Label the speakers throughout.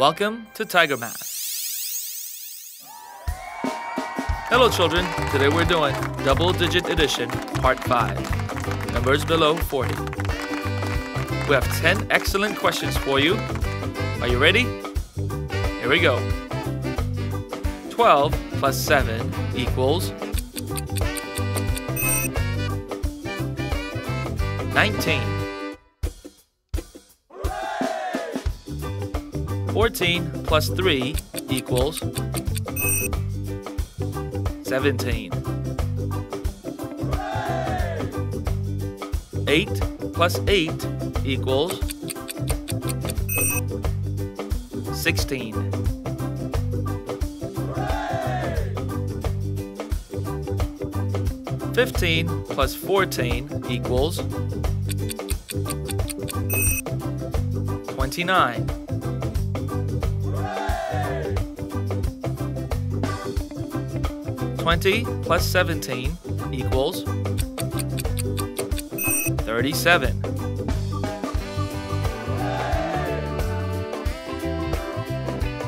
Speaker 1: Welcome to Tiger Math. Hello, children. Today we're doing Double Digit Addition, Part 5. Numbers below 40. We have 10 excellent questions for you. Are you ready? Here we go. 12 plus 7 equals 19. 14 plus 3 equals 17. 8 plus 8 equals 16. 15 plus 14 equals 29. 20 plus 17 equals 37.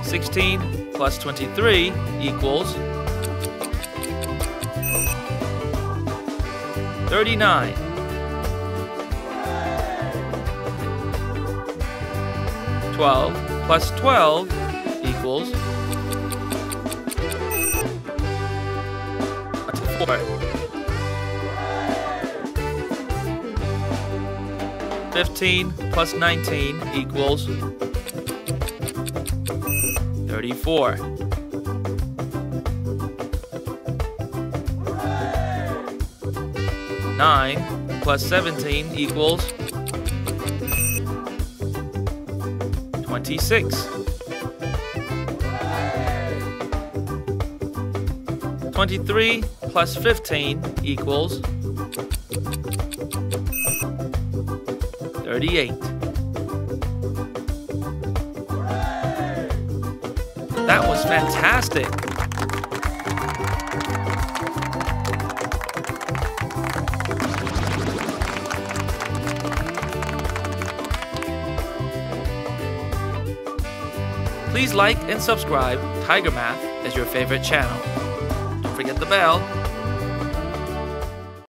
Speaker 1: 16 plus 23 equals 39. Twelve plus twelve equals four. Fifteen plus nineteen equals thirty-four. Nine plus seventeen equals twenty-six. Twenty-three plus fifteen equals thirty-eight. That was fantastic. Please like and subscribe Tiger Math as your favorite channel forget the bell.